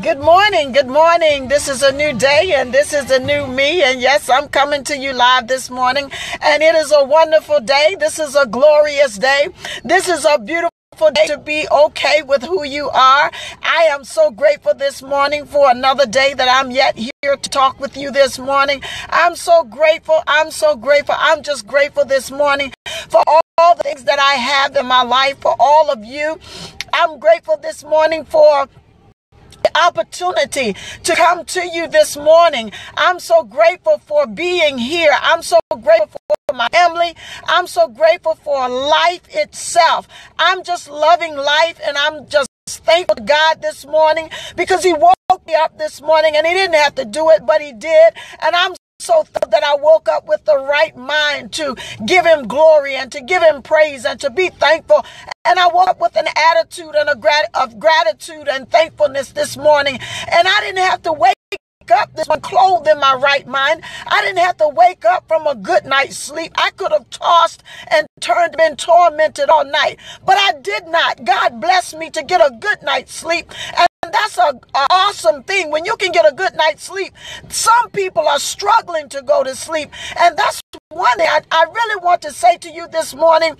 Good morning. Good morning. This is a new day and this is a new me. And yes, I'm coming to you live this morning. And it is a wonderful day. This is a glorious day. This is a beautiful day to be okay with who you are. I am so grateful this morning for another day that I'm yet here to talk with you this morning. I'm so grateful. I'm so grateful. I'm just grateful this morning for all the things that I have in my life, for all of you. I'm grateful this morning for opportunity to come to you this morning. I'm so grateful for being here. I'm so grateful for my family. I'm so grateful for life itself. I'm just loving life and I'm just thankful to God this morning because He woke me up this morning and He didn't have to do it, but He did. And I'm so that I woke up with the right mind to give him glory and to give him praise and to be thankful. And I woke up with an attitude and a grat- of gratitude and thankfulness this morning. And I didn't have to wait up this one clothed in my right mind. I didn't have to wake up from a good night's sleep. I could have tossed and turned, been tormented all night, but I did not. God blessed me to get a good night's sleep. And that's a, a, awesome thing when you can get a good night's sleep. Some people are struggling to go to sleep, and that's one thing I, I really want to say to you this morning.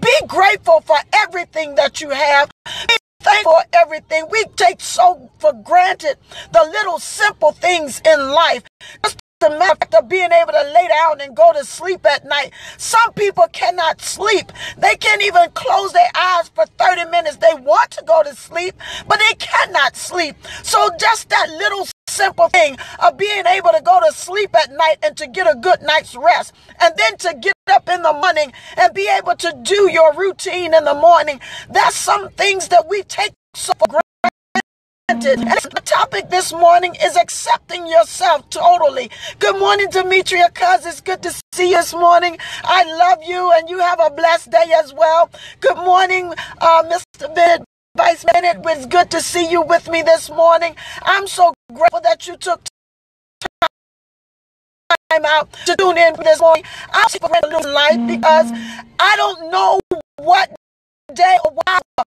Be grateful for everything that you have. Be thankful for everything. We take so for granted the little simple things in life. Just the matter of being able to lay down and go to sleep at night. Some people cannot sleep. They can't even close their eyes for 30 minutes. They want to go to sleep, but they cannot sleep. So just that little simple thing of being able to go to sleep at night and to get a good night's rest and then to get up in the morning and be able to do your routine in the morning. That's some things that we take so for granted. And the topic this morning is accepting yourself totally. Good morning, Demetria Cuz. It's good to see you this morning. I love you and you have a blessed day as well. Good morning, uh, Mr. Bennett. Vice Bennett, it's good to see you with me this morning. I'm so grateful that you took time out to tune in for this morning. I'm for life because I don't know what day or what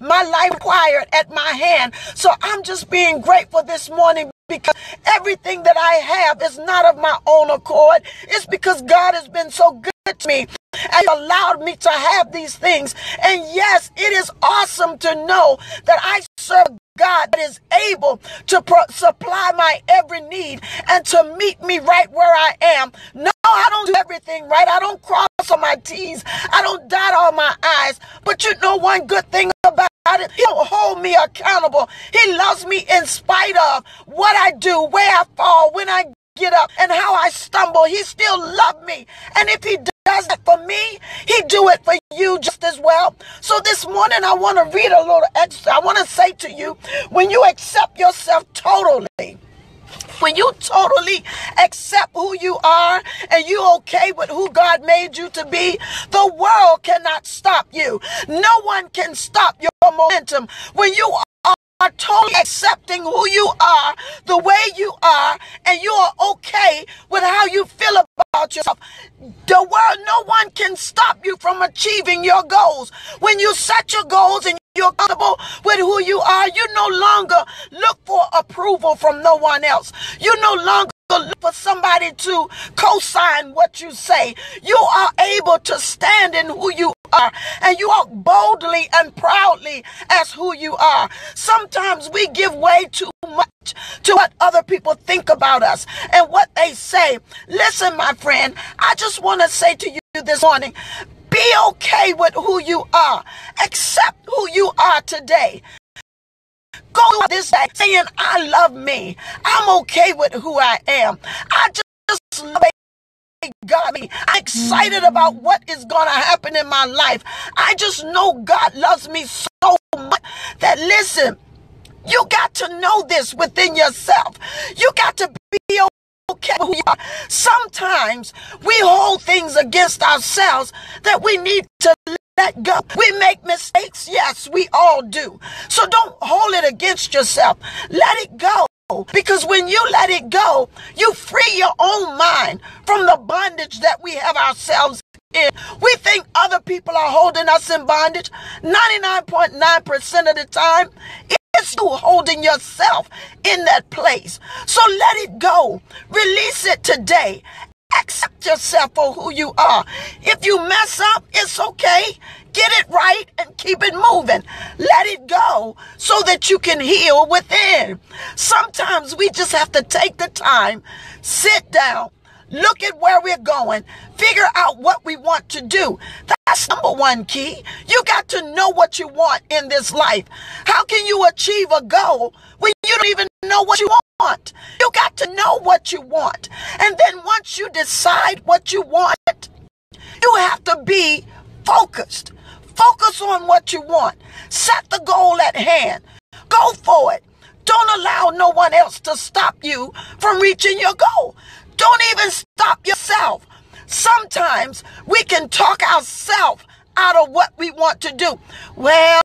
my life required at my hand. So I'm just being grateful this morning because everything that I have is not of my own accord. It's because God has been so good to me and allowed me to have these things. And yes, it is awesome to know that I serve God that is able to pro- supply my every need and to meet me right where I am. No, I don't do everything right. I don't cross all my T's. I don't dot all my I's. But you know one good thing about it? He'll hold me accountable. He loves me in spite of what I do, where I fall, when I get up, and how I stumble. He still loves me. And if he does it for me, he do it for you just as well. So this morning I want to read a little extra. I want to say to you, when you accept yourself totally, when you totally accept who you are and you okay with who God made you to be, the world cannot stop you. No one can stop your momentum. When you are totally accepting who you are, the way you are, and you are okay with how you feel about yourself. The world, no one can stop you from achieving your goals. When you set your goals and you're comfortable with who you are, you no longer look for approval from no one else. You no longer look for somebody to co-sign what you say. You are able to stand in who you are and you walk boldly and proudly as who you are. Sometimes we give way too much to what other people think about us and what they say. Listen, my friend, I just want to say to you this morning, be okay with who you are. Accept who you are today. Go this day saying, I love me. I'm okay with who I am. I just love God me. I'm excited about what is going to happen in my life. I just know God loves me so much that listen, you got to know this within yourself. You got to be okay who you are. Sometimes we hold things against ourselves that we need to let go. We make mistakes. Yes, we all do. So don't hold it against yourself. Let it go. Because when you let it go, you free your own mind from the bondage that we have ourselves in. We think other people are holding us in bondage. 99.9% of the time, It's you holding yourself in that place. So let it go. Release it today. Accept yourself for who you are. If you mess up, it's okay. Get it right and keep it moving. Let it go so that you can heal within. Sometimes we just have to take the time, sit down, look at where we're going, figure out what we want to do. That's number one key. You got to know what you want in this life. How can you achieve a goal when you don't even know what you want? You got to know what you want. And then once you decide what you want, you have to be focused. Focus on what you want. Set the goal at hand. Go for it. Don't allow no one else to stop you from reaching your goal. Don't even stop yourself. Sometimes we can talk ourselves out of what we want to do. Well,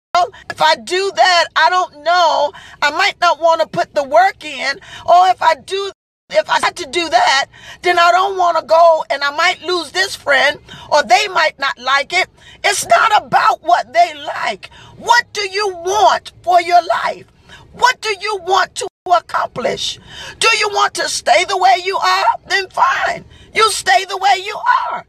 if I do that, I don't know. I might not want to put the work in. Or if I do if I had to do that, then I don't want to go and I might lose this friend or they might not like it. It's not about what they like. What do you want for your life? What do you want to accomplish? Do you want to stay the way you are? Then fine. You stay the way you are.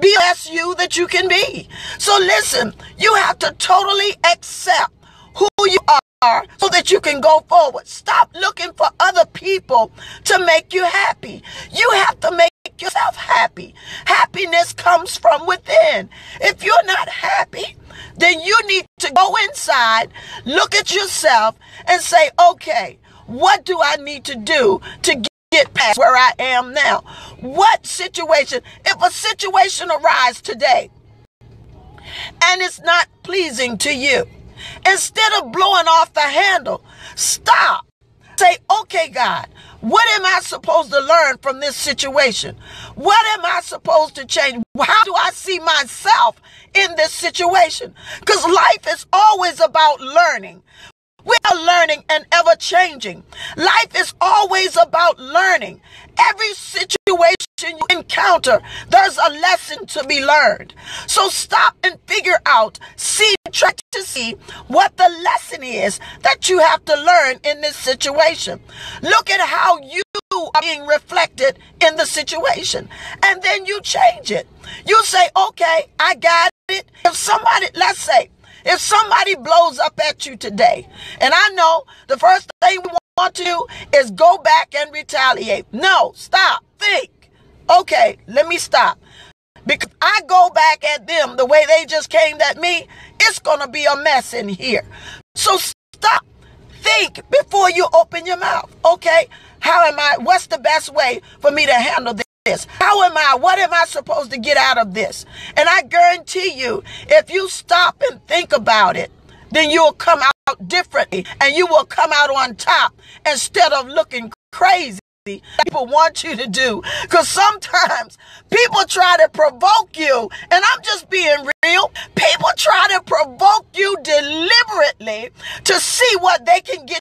Be best you that you can be. So listen, you have to totally accept who you are so that you can go forward. Stop looking for other people to make you happy. You have to make yourself happy. Happiness comes from within. If you're not happy, then you need to go inside, look at yourself, and say, okay, what do I need to do to get past where I am now? What situation, if a situation arises today and it's not pleasing to you, instead of blowing off the handle, stop. Say, okay, God, what am I supposed to learn from this situation? What am I supposed to change? How do I see myself in this situation? Because life is always about learning. We are learning and ever changing. Life is always about learning. Every situation you encounter, there's a lesson to be learned. So stop and figure out, see, try to see what the lesson is that you have to learn in this situation. Look at how you are being reflected in the situation, and then you change it. You say, okay, I got it. If somebody, let's say, if somebody blows up at you today, and I know the first thing we want to do is go back and retaliate. No, stop, think. Okay, let me stop. Because I go back at them the way they just came at me, it's going to be a mess in here. So stop, think before you open your mouth. Okay, how am I? What's the best way for me to handle this? This? How am I? What am I supposed to get out of this? And I guarantee you, if you stop and think about it, then you'll come out differently and you will come out on top instead of looking crazy people want you to do because sometimes people try to provoke you and i'm just being real people try to provoke you deliberately to see what they can get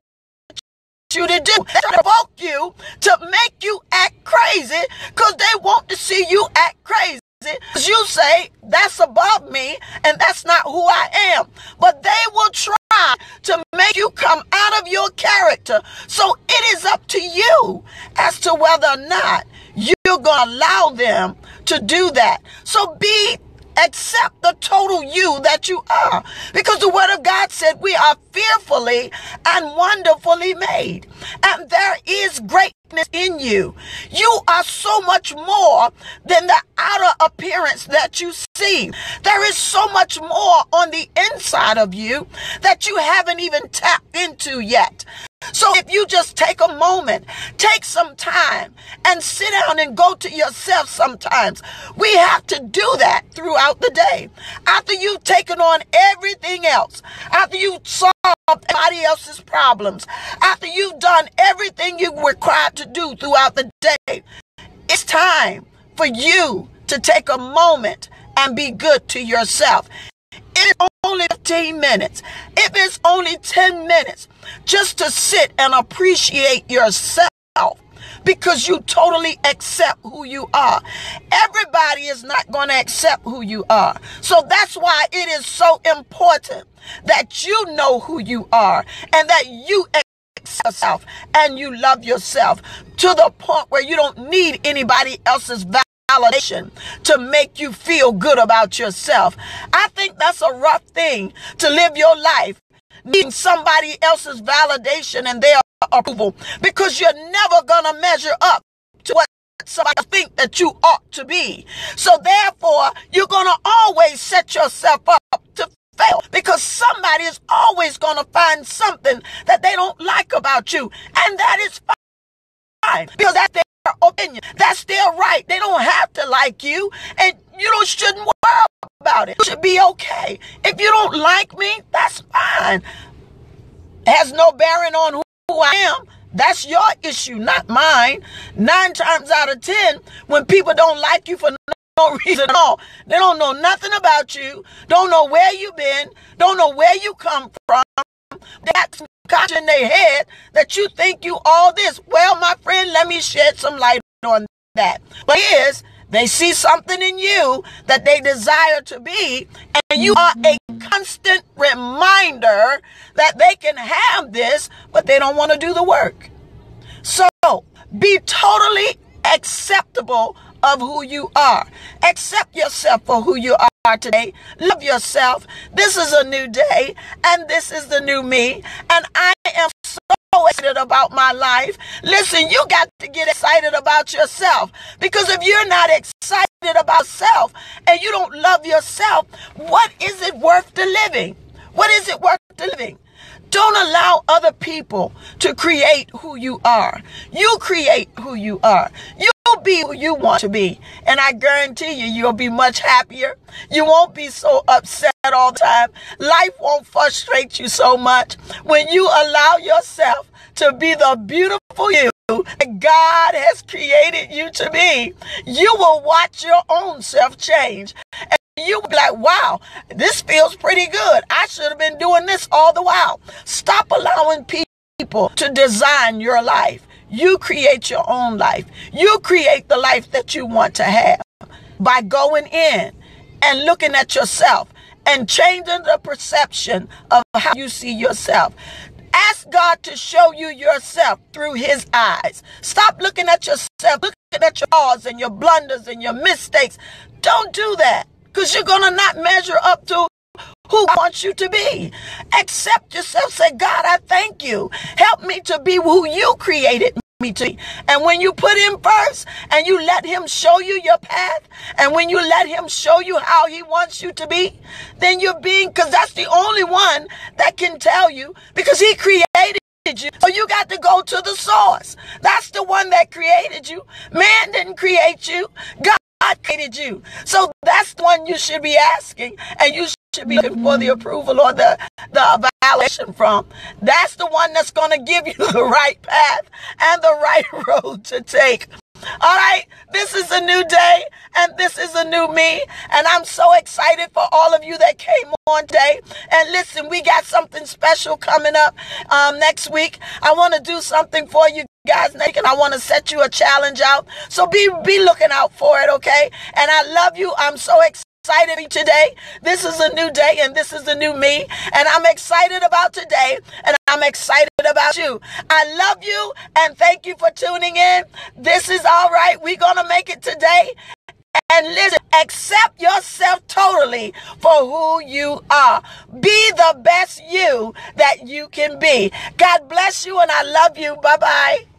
you to do. They provoke you to make you act crazy because they want to see you act crazy. Because you say, that's above me and that's not who I am. But they will try to make you come out of your character. So it is up to you as to whether or not you're going to allow them to do that. So be accept the total you that you are. Because the word of God said we are fearfully and wonderfully made. And there is greatness in you. You are so much more than the outer appearance that you see. There is so much more on the inside of you that you haven't even tapped into yet. So if you just take a moment, take some time and sit down and go to yourself sometimes. We have to do that throughout the day. After you've taken on everything else, after you've solved everybody else's problems, after you've done everything you were required to do throughout the day, it's time for you to take a moment and be good to yourself. Only 15 minutes. If it's only 10 minutes, just to sit and appreciate yourself. because you totally accept who you are. Everybody is not going to accept who you are. So that's why it is so important that you know who you are and that you accept yourself and you love yourself to the point where you don't need anybody else's validation to make you feel good about yourself. I think that's a rough thing to live your life needing somebody else's validation and their approval because you're never going to measure up to what somebody think that you ought to be. So therefore, you're going to always set yourself up to fail because somebody is always going to find something that they don't like about you. And that is fine because that's their opinion. That's their right. They don't have to like you and you don't shouldn't worry about it. It should be okay. If you don't like me, that's fine. It has no bearing on who, I am. That's your issue, not mine. Nine times out of ten, when people don't like you for no reason at all, they don't know nothing about you, don't know where you've been, don't know where you come from. They in their head that you think you all this. Well, my friend, let me shed some light on that. But is they see something in you that they desire to be, and you are a constant reminder that they can have this, but they don't want to do the work. So be totally acceptable of who you are. Accept yourself for who you are today. Love yourself. This is a new day, and this is the new me. And I excited about my life. Listen, you got to get excited about yourself because if you're not excited about self and you don't love yourself, what is it worth the living? What is it worth the living? Don't allow other people to create who you are. You create who you are. You be who you want to be. And I guarantee you, you'll be much happier. You won't be so upset all the time. Life won't frustrate you so much when you allow yourself to be the beautiful you that God has created you to be. You will watch your own self change. And you will be like, wow, this feels pretty good. I should have been doing this all the while. Stop allowing people to design your life. You create your own life. You create the life that you want to have by going in and looking at yourself and changing the perception of how you see yourself. Ask God to show you yourself through his eyes. Stop looking at yourself, looking at your flaws and your blunders and your mistakes. Don't do that because you're going to not measure up to who wants you to be. Accept yourself. Say, God, I thank you. Help me to be who you created me to be. And when you put him first and you let him show you your path, and when you let him show you how he wants you to be, then you're being, because that's the only one that can tell you, because he created you. So you got to go to the source. That's the one that created you. Man didn't create you. God created you. So that's the one you should be asking. And you should be looking for the approval or the, the validation from. That's the one that's going to give you the right path and the right road to take. All right, this is a new day and this is a new me. And I'm so excited for all of you that came on today. And listen, we got something special coming up um, next week. I want to do something for you guys and I want to set you a challenge out. So be be looking out for it, okay? And I love you. I'm so excited excited today. This is a new day and this is a new me. And I'm excited about today and I'm excited about you. I love you and thank you for tuning in. This is all right. We're going to make it today. And listen, accept yourself totally for who you are. Be the best you that you can be. God bless you and I love you. Bye bye.